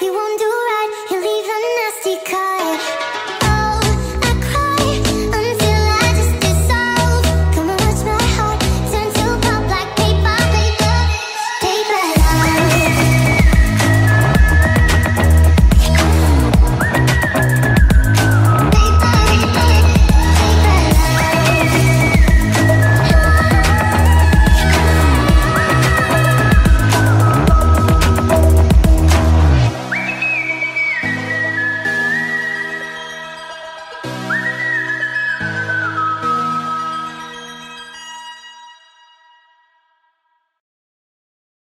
he won't do